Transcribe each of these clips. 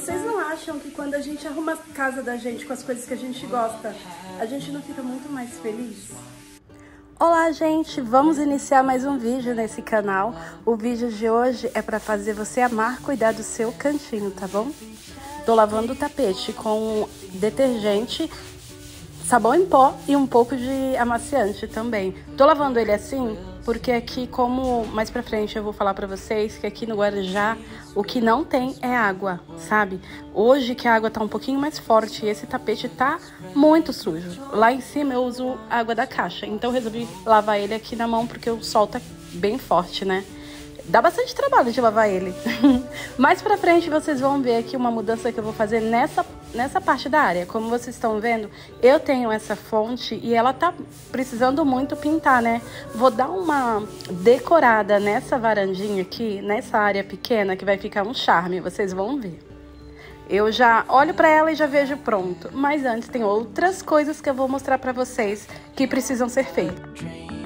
Vocês não acham que quando a gente arruma a casa da gente com as coisas que a gente gosta, a gente não fica muito mais feliz? Olá, gente! Vamos iniciar mais um vídeo nesse canal. O vídeo de hoje é para fazer você amar cuidar do seu cantinho, tá bom? Tô lavando o tapete com detergente, sabão em pó e um pouco de amaciante também. Tô lavando ele assim porque aqui, como mais pra frente eu vou falar pra vocês, que aqui no Guarujá o que não tem é água, sabe? Hoje que a água tá um pouquinho mais forte e esse tapete tá muito sujo. Lá em cima eu uso água da caixa, então eu resolvi lavar ele aqui na mão porque o sol tá bem forte, né? Dá bastante trabalho de lavar ele. Mais pra frente vocês vão ver aqui uma mudança que eu vou fazer nessa, nessa parte da área. Como vocês estão vendo, eu tenho essa fonte e ela tá precisando muito pintar, né? Vou dar uma decorada nessa varandinha aqui, nessa área pequena, que vai ficar um charme, vocês vão ver. Eu já olho para ela e já vejo pronto. Mas antes tem outras coisas que eu vou mostrar para vocês que precisam ser feitas.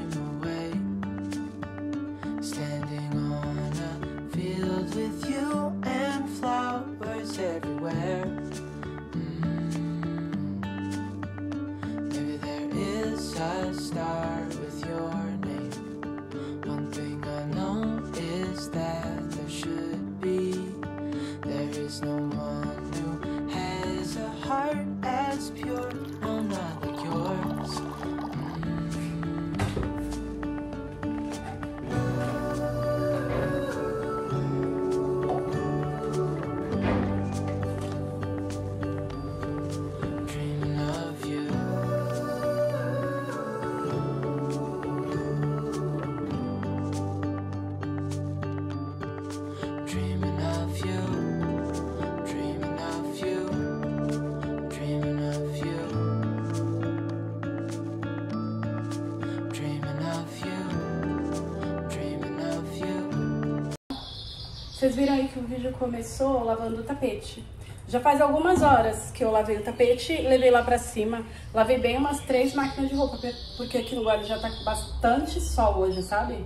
Vocês viram aí que o vídeo começou lavando o tapete. Já faz algumas horas que eu lavei o tapete, levei lá pra cima, lavei bem umas três máquinas de roupa, porque aqui no Guarujá tá com bastante sol hoje, sabe?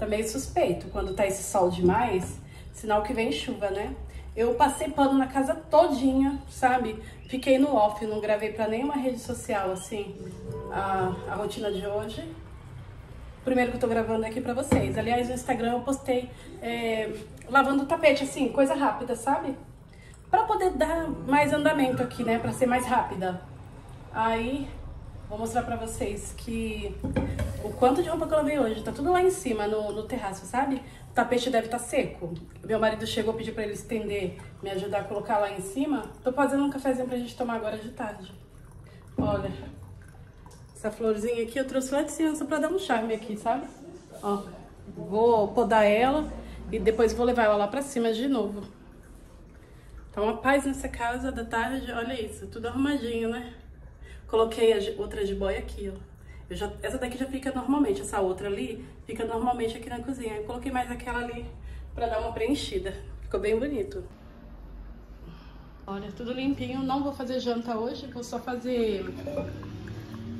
Tá meio suspeito quando tá esse sol demais, sinal que vem chuva, né? Eu passei pano na casa todinha, sabe? Fiquei no off, não gravei pra nenhuma rede social, assim, a, a rotina de hoje primeiro que eu tô gravando aqui pra vocês. Aliás, no Instagram eu postei é, lavando o tapete, assim, coisa rápida, sabe? Pra poder dar mais andamento aqui, né? Pra ser mais rápida. Aí, vou mostrar pra vocês que o quanto de roupa que eu lavei hoje. Tá tudo lá em cima, no, no terraço, sabe? O tapete deve estar tá seco. Meu marido chegou, pediu pra ele estender, me ajudar a colocar lá em cima. Tô fazendo um cafezinho pra gente tomar agora de tarde. Olha, essa florzinha aqui eu trouxe lá de só pra dar um charme aqui, sabe? Ó, vou podar ela e depois vou levar ela lá pra cima de novo. Tá uma paz nessa casa da tarde, olha isso, tudo arrumadinho, né? Coloquei a outra de boia aqui, ó. Já, essa daqui já fica normalmente, essa outra ali fica normalmente aqui na cozinha. Eu coloquei mais aquela ali pra dar uma preenchida. Ficou bem bonito. Olha, tudo limpinho. Não vou fazer janta hoje, vou só fazer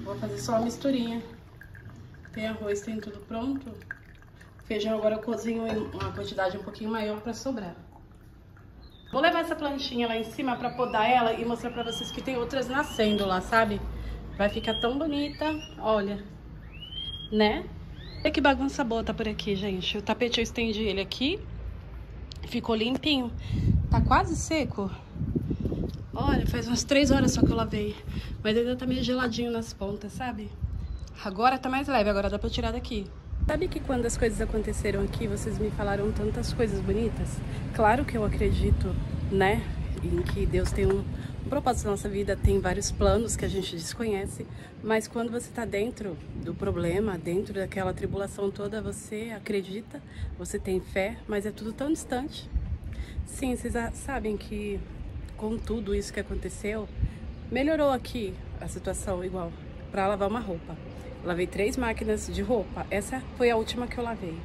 Vou fazer só uma misturinha. Tem arroz, tem tudo pronto. Feijão agora eu cozinho em uma quantidade um pouquinho maior pra sobrar. Vou levar essa plantinha lá em cima pra podar ela e mostrar pra vocês que tem outras nascendo lá, sabe? Vai ficar tão bonita, olha. Né? Olha que bagunça boa tá por aqui, gente. O tapete eu estendi ele aqui. Ficou limpinho. Tá quase seco. Olha, faz umas três horas só que eu lavei. Mas ainda tá meio geladinho nas pontas, sabe? Agora tá mais leve, agora dá pra tirar daqui. Sabe que quando as coisas aconteceram aqui, vocês me falaram tantas coisas bonitas? Claro que eu acredito, né? Em que Deus tem um, propósito na nossa vida, tem vários planos que a gente desconhece, mas quando você está dentro do problema, dentro daquela tribulação toda, você acredita, você tem fé, mas é tudo tão distante. Sim, vocês sabem que com tudo isso que aconteceu, melhorou aqui a situação igual para lavar uma roupa. Lavei três máquinas de roupa. Essa foi a última que eu lavei.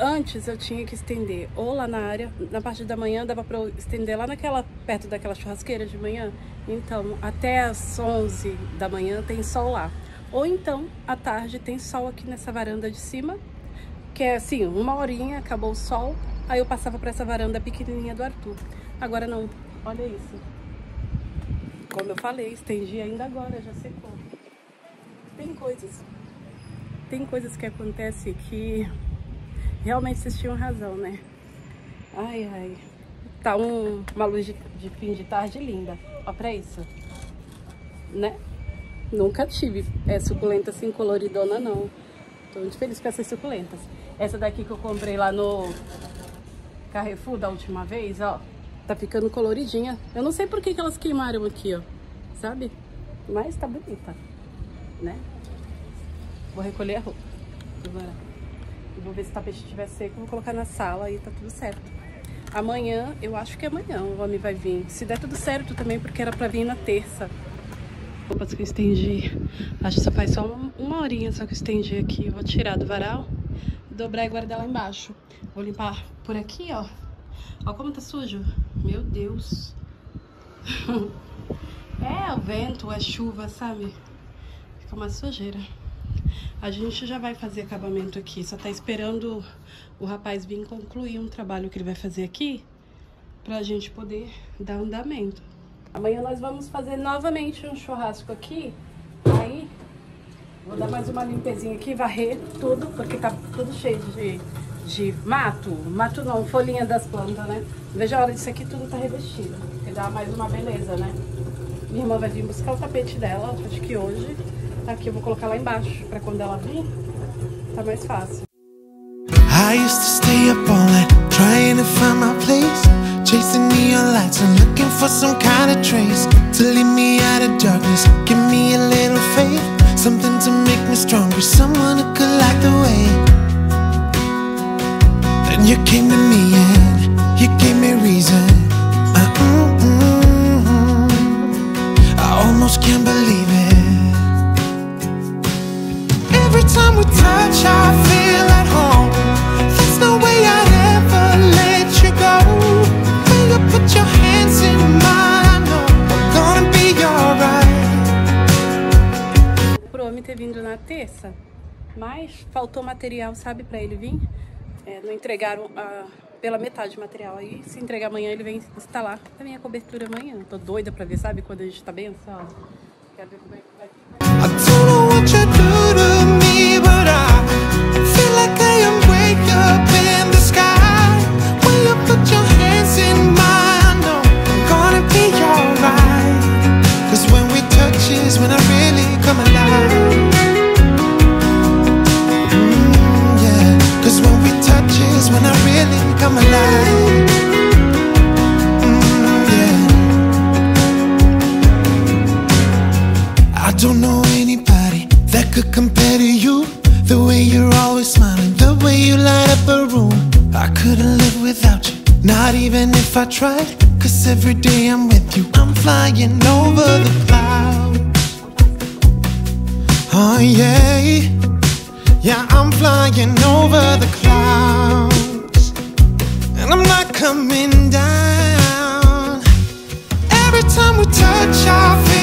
Antes eu tinha que estender ou lá na área, na parte da manhã dava para estender lá naquela perto daquela churrasqueira de manhã. Então, até as 11 da manhã tem sol lá. Ou então, à tarde tem sol aqui nessa varanda de cima, que é assim, uma horinha, acabou o sol, aí eu passava para essa varanda pequenininha do Arthur. Agora não. Olha isso. Como eu falei, estendi ainda agora, já secou. Tem coisas. Tem coisas que acontecem que realmente vocês tinham razão, né? Ai, ai. Tá um, uma luz de, de fim de tarde linda. Ó pra isso. Né? Nunca tive é, suculenta assim coloridona, não. Tô muito feliz com essas suculentas. Essa daqui que eu comprei lá no Carrefour da última vez, ó. Tá ficando coloridinha. Eu não sei por que, que elas queimaram aqui, ó. Sabe? Mas tá bonita, né? Vou recolher a roupa. Agora. vou ver se o tapete estiver seco. Vou colocar na sala e tá tudo certo. Amanhã, eu acho que amanhã o homem vai vir. Se der tudo certo também, porque era pra vir na terça. Roupas que eu estendi. Acho que só faz só uma, uma horinha só que eu estendi aqui. vou tirar do varal, dobrar e guardar lá embaixo. Vou limpar por aqui, ó. Ó como tá sujo. Meu Deus. é o vento, é chuva, sabe? Fica uma sujeira. A gente já vai fazer acabamento aqui. Só tá esperando o rapaz vir concluir um trabalho que ele vai fazer aqui. Pra gente poder dar andamento. Amanhã nós vamos fazer novamente um churrasco aqui. Aí, vou dar mais uma limpezinha aqui, varrer tudo, porque tá tudo cheio de, de mato. Mato não, folhinha das plantas, né? Veja a hora disso aqui tudo tá revestido, que dá mais uma beleza, né? Minha irmã vai vir buscar o tapete dela, acho que hoje. Aqui eu vou colocar lá embaixo, pra quando ela vir, tá mais fácil. I used to stay up all night trying to find my place Chasing neon lights and looking for some kind of trace To lead me out of darkness Give me material, sabe, pra ele vir. É, não entregaram a, pela metade do material. Aí, se entregar amanhã, ele vem instalar a minha cobertura amanhã. Tô doida pra ver, sabe, quando a gente tá bem ansiosa. Quero ver como é tried. Cause every day I'm with you, I'm flying over the clouds. Oh yeah, yeah, I'm flying over the clouds, and I'm not coming down. Every time we touch, I feel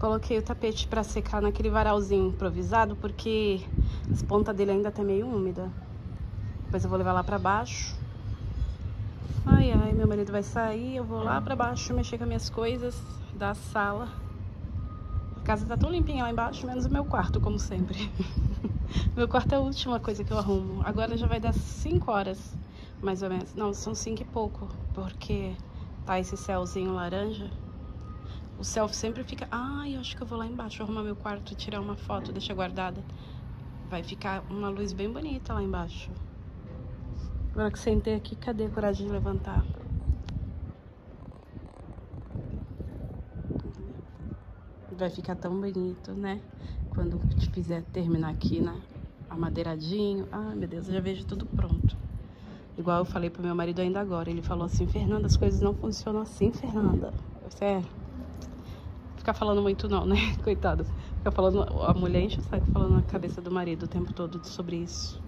Coloquei o tapete pra secar naquele varalzinho improvisado, porque as pontas dele ainda tá meio úmida. Depois eu vou levar lá pra baixo. Ai, ai, meu marido vai sair, eu vou lá pra baixo mexer com as minhas coisas da sala. A casa tá tão limpinha lá embaixo, menos o meu quarto, como sempre. meu quarto é a última coisa que eu arrumo. Agora já vai dar 5 horas, mais ou menos. Não, são 5 e pouco, porque tá esse céuzinho laranja. O céu sempre fica... Ai, eu acho que eu vou lá embaixo arrumar meu quarto, tirar uma foto, deixar guardada. Vai ficar uma luz bem bonita lá embaixo. Agora que sentei aqui, cadê a coragem de levantar? Vai ficar tão bonito, né? Quando te fizer terminar aqui, né? Amadeiradinho. Ai, meu Deus, eu já vejo tudo pronto. Igual eu falei pro meu marido ainda agora. Ele falou assim, Fernanda, as coisas não funcionam assim, Fernanda. É. Ficar falando muito não, né? Coitado. Fica falando, a mulher enche o saco falando na cabeça do marido o tempo todo sobre isso.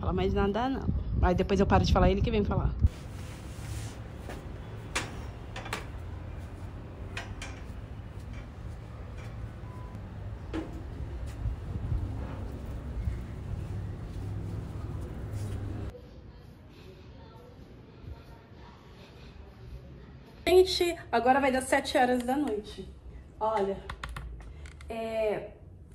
Fala mais nada não. Aí depois eu paro de falar, ele que vem falar. Gente, agora vai dar 7 horas da noite. Olha, é,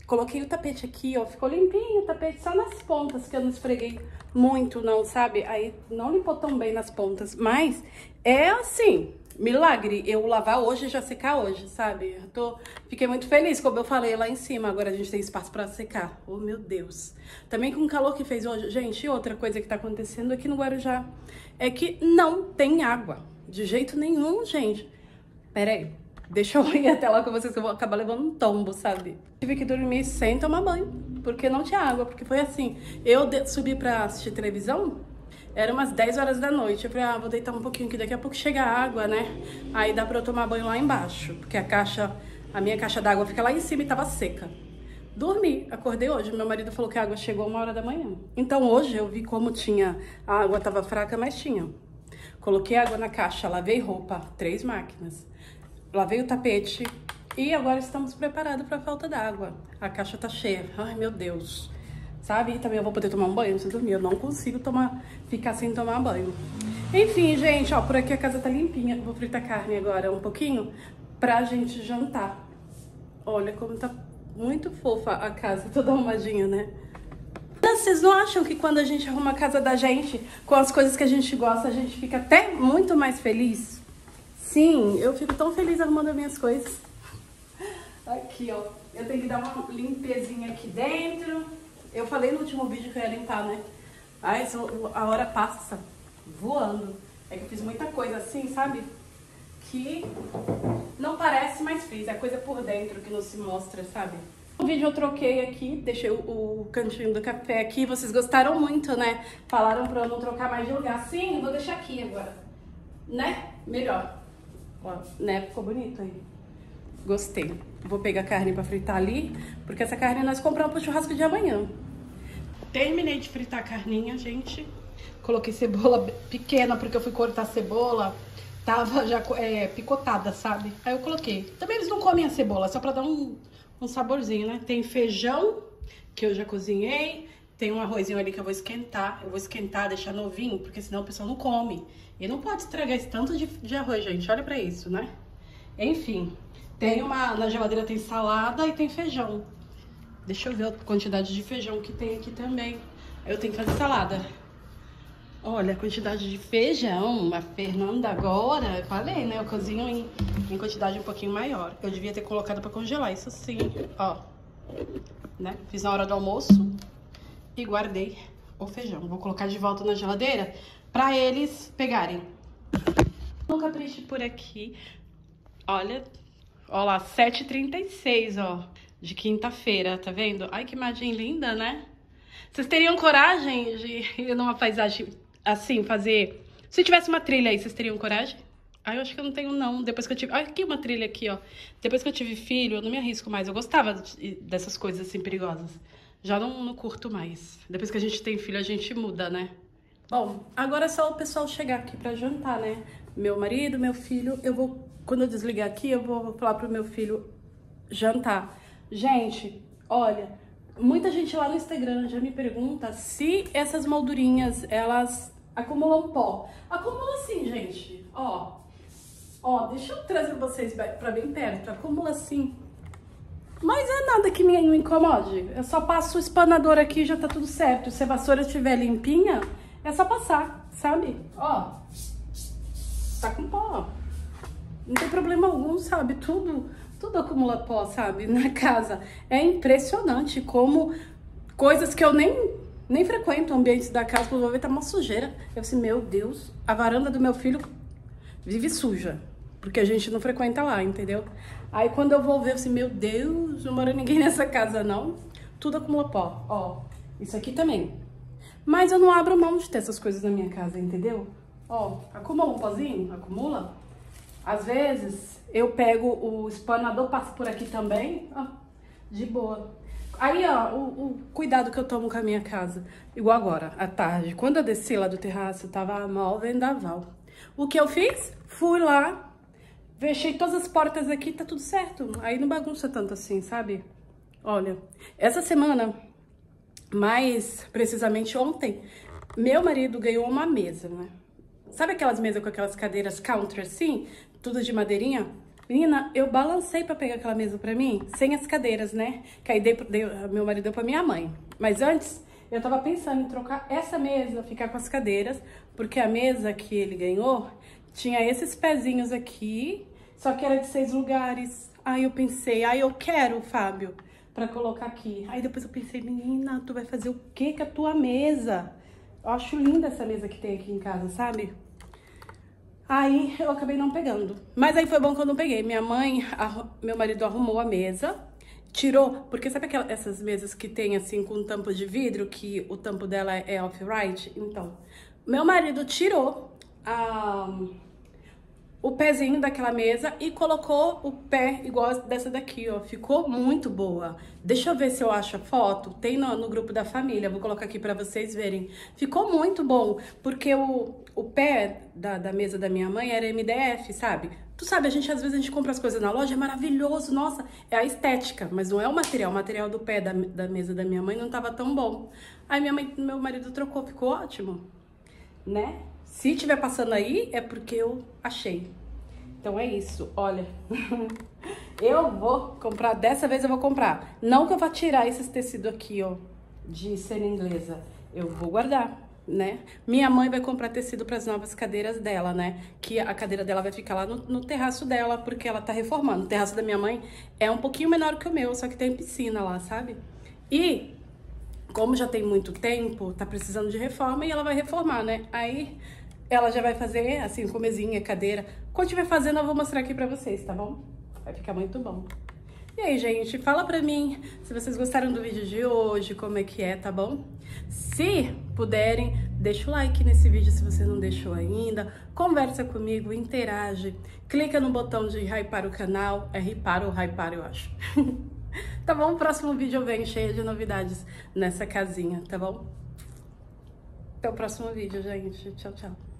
coloquei o tapete aqui, ó, ficou limpinho o tapete, só nas pontas que eu não esfreguei muito não, sabe? Aí não limpou tão bem nas pontas, mas é assim, milagre eu lavar hoje e já secar hoje, sabe? Eu tô, fiquei muito feliz, como eu falei lá em cima, agora a gente tem espaço pra secar. Oh, meu Deus. Também com o calor que fez hoje. Gente, outra coisa que tá acontecendo aqui no Guarujá é que não tem água. De jeito nenhum, gente. Pera aí. Deixa eu ir até lá com vocês que eu vou acabar levando um tombo, sabe? Tive que dormir sem tomar banho, porque não tinha água, porque foi assim. Eu subi pra assistir televisão, era umas 10 horas da noite. Eu falei, ah, vou deitar um pouquinho que daqui a pouco chega a água, né? Aí dá pra eu tomar banho lá embaixo, porque a caixa, a minha caixa d'água fica lá em cima e tava seca. Dormi, acordei hoje. Meu marido falou que a água chegou uma hora da manhã. Então hoje eu vi como tinha, a água tava fraca, mas tinha. Coloquei água na caixa, lavei roupa, três máquinas lavei o tapete e agora estamos preparados para a falta d'água. A caixa tá cheia. Ai, meu Deus. Sabe? E também eu vou poder tomar um banho antes de dormir. Eu não consigo tomar, ficar sem tomar banho. Enfim, gente, ó, por aqui a casa tá limpinha. Vou fritar carne agora um pouquinho pra gente jantar. Olha como tá muito fofa a casa, toda arrumadinha, né? Vocês não acham que quando a gente arruma a casa da gente, com as coisas que a gente gosta, a gente fica até muito mais feliz? Sim, eu fico tão feliz arrumando as minhas coisas. Aqui, ó. Eu tenho que dar uma limpezinha aqui dentro. Eu falei no último vídeo que eu ia limpar, né? Ai, a hora passa voando. É que eu fiz muita coisa assim, sabe? Que não parece, mas fiz. É coisa por dentro que não se mostra, sabe? O vídeo eu troquei aqui, deixei o, o cantinho do café aqui. Vocês gostaram muito, né? Falaram pra eu não trocar mais de lugar. Sim, vou deixar aqui agora. Né? Melhor. Ó, né? Ficou bonito aí. Gostei. Vou pegar a carne pra fritar ali, porque essa carne nós compramos pro churrasco de amanhã. Terminei de fritar a carninha, gente. Coloquei cebola pequena, porque eu fui cortar cebola. Tava já é, picotada, sabe? Aí eu coloquei. Também eles não comem a cebola, só pra dar um, um saborzinho, né? Tem feijão, que eu já cozinhei. Tem um arrozinho ali que eu vou esquentar. Eu vou esquentar, deixar novinho, porque senão o pessoal não come. E não pode estragar esse tanto de, de arroz, gente. Olha pra isso, né? Enfim, tem uma... Na geladeira tem salada e tem feijão. Deixa eu ver a quantidade de feijão que tem aqui também. Eu tenho que fazer salada. Olha a quantidade de feijão. A Fernanda agora, eu falei, né? Eu cozinho em, em quantidade um pouquinho maior. Eu devia ter colocado pra congelar, isso sim. Ó, né? Fiz na hora do almoço e guardei o feijão. Vou colocar de volta na geladeira para eles pegarem. Um capricho por aqui. Olha, ó lá, 7h36, ó, de quinta-feira, tá vendo? Ai, que imagem linda, né? Vocês teriam coragem de ir numa paisagem assim, fazer... Se tivesse uma trilha aí, vocês teriam coragem? Ah, eu acho que eu não tenho, não. Depois que eu tive... Olha aqui uma trilha aqui, ó. Depois que eu tive filho, eu não me arrisco mais. Eu gostava dessas coisas assim perigosas já não, não curto mais. Depois que a gente tem filho, a gente muda, né? Bom, agora é só o pessoal chegar aqui pra jantar, né? Meu marido, meu filho, eu vou... Quando eu desligar aqui, eu vou falar pro meu filho jantar. Gente, olha, muita gente lá no Instagram já me pergunta se essas moldurinhas, elas acumulam pó. Acumula sim, gente. Ó, ó, deixa eu trazer vocês pra bem perto. Acumula sim. Mas é nada que me, incomode. Eu só passo o espanador aqui e já tá tudo certo. Se a vassoura estiver limpinha, é só passar, sabe? Ó, tá com pó. Não tem problema algum, sabe? Tudo, tudo acumula pó, sabe? Na casa. É impressionante como coisas que eu nem, nem frequento ambientes da casa, quando vou ver tá uma sujeira. Eu assim, meu Deus, a varanda do meu filho vive suja, porque a gente não frequenta lá, entendeu? Aí quando eu vou ver, assim, meu Deus, não mora ninguém nessa casa não. Tudo acumula pó, ó, isso aqui também. Mas eu não abro mão de ter essas coisas na minha casa, entendeu? Ó, acumula um pozinho, acumula. Às vezes eu pego o espanador, passo por aqui também, ó, de boa. Aí, ó, o, o, cuidado que eu tomo com a minha casa. Igual agora, à tarde. Quando eu desci lá do terraço, tava mal vendaval. O que eu fiz? Fui lá, fechei todas as portas aqui, tá tudo certo. Aí não bagunça tanto assim, sabe? Olha, essa semana, mais precisamente ontem, meu marido ganhou uma mesa, né? Sabe aquelas mesas com aquelas cadeiras counter assim? Tudo de madeirinha? Menina, eu balancei pra pegar aquela mesa pra mim, sem as cadeiras, né? Que aí dei, dei, meu marido deu pra minha mãe. Mas antes, eu tava pensando em trocar essa mesa, ficar com as cadeiras, porque a mesa que ele ganhou tinha esses pezinhos aqui, só que era de seis lugares. Aí eu pensei, aí eu quero, Fábio, pra colocar aqui. Aí depois eu pensei, menina, tu vai fazer o que com a tua mesa? Eu acho linda essa mesa que tem aqui em casa, sabe? Aí eu acabei não pegando. Mas aí foi bom que eu não peguei. Minha mãe, meu marido arrumou a mesa, tirou, porque sabe aquelas essas mesas que tem assim com tampo de vidro, que o tampo dela é off-right? Então, meu marido tirou a o pezinho daquela mesa e colocou o pé igual dessa daqui, ó. Ficou muito boa. Deixa eu ver se eu acho a foto. Tem no, no grupo da família, vou colocar aqui pra vocês verem. Ficou muito bom, porque o, o pé da, da mesa da minha mãe era MDF, sabe? Tu sabe, a gente às vezes a gente compra as coisas na loja, é maravilhoso, nossa, é a estética, mas não é o material. O material do pé da, da mesa da minha mãe não tava tão bom. Aí minha mãe, meu marido trocou, ficou ótimo, né? Se tiver passando aí, é porque eu achei. Então é isso, olha. eu vou comprar, dessa vez eu vou comprar. Não que eu vá tirar esses tecidos aqui, ó, de cena inglesa. Eu vou guardar, né? Minha mãe vai comprar tecido para as novas cadeiras dela, né? Que a cadeira dela vai ficar lá no, no, terraço dela, porque ela tá reformando. O terraço da minha mãe é um pouquinho menor que o meu, só que tem piscina lá, sabe? E como já tem muito tempo, tá precisando de reforma e ela vai reformar, né? Aí ela já vai fazer, assim, com mesinha, cadeira. Quando estiver fazendo, eu vou mostrar aqui pra vocês, tá bom? Vai ficar muito bom. E aí, gente, fala pra mim se vocês gostaram do vídeo de hoje, como é que é, tá bom? Se puderem, deixa o like nesse vídeo se você não deixou ainda, conversa comigo, interage, clica no botão de hypar o canal, é hypar ou hypar, eu acho. tá bom? Próximo vídeo eu venho cheia de novidades nessa casinha, tá bom? Até o próximo vídeo, gente. Tchau, tchau.